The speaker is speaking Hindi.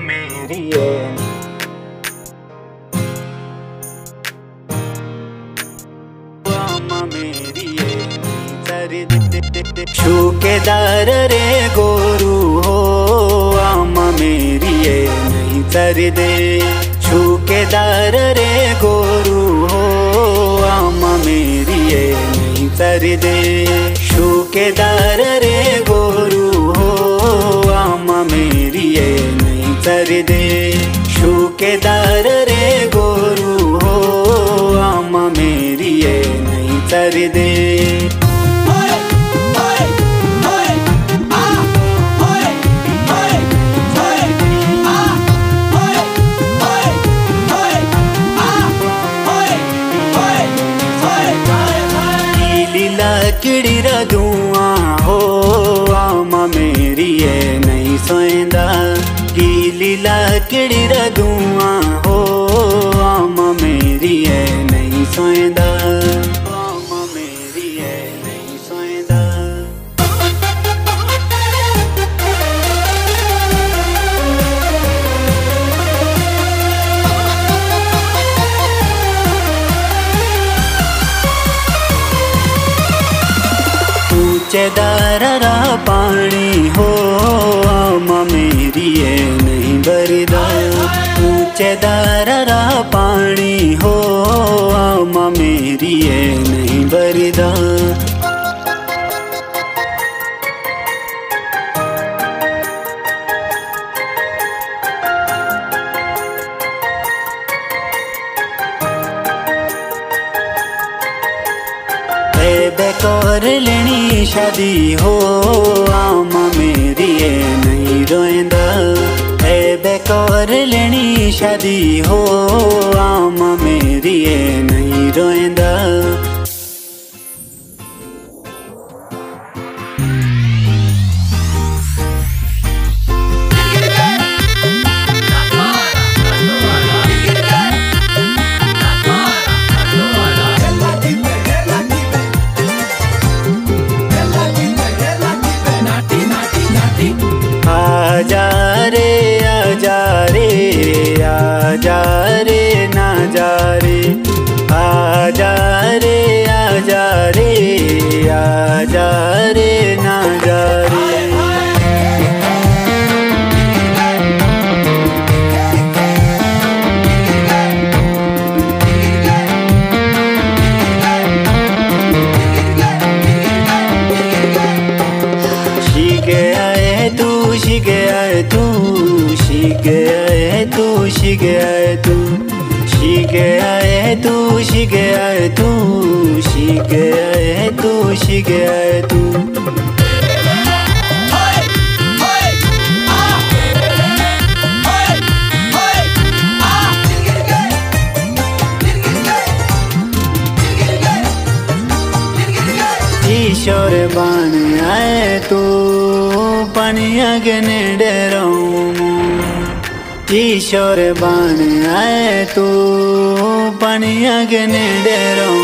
मेरी शूकेदार रे गोरू हो आमा मेरी ये नहीं तर दे। शूकेदार रे गोरू हो आमा मेरी ये नहीं तर दे। शूकेदार रे ಗಿರಿದೆ ಶೂಕೆದಾರ ರೇ ಗೋರು ಹೋ ಅಮ್ಮ ಮೇರಿಯೇ ನೈ ತರಿದೆ लकड़ी रा धुआँ हो आमा मेरी है नहीं सोएंदा की लीला किड़ी रदुआ हो आमा मेरी है, नहीं सोएंदा। आमा नहीं पानी, हो, आमा मेरी है, नहीं बरदा ऊंचेदारा पानी हो, आमा मेरी है नहीं बरदा। बेकार लेनी शादी हो, आमा मेरी है नहीं रोंदा है बेकार लेनी शादी हो आमा मेरी है नहीं रोंदा शिख गया है तू शिख गया तू शिख गया तू शिख गया तू शिख गया तू शिख गया तू शिख गया तू। ईश्वर बन आए तू पनिया के नेडरों किशोर बन आए तू पनिया के नेडरों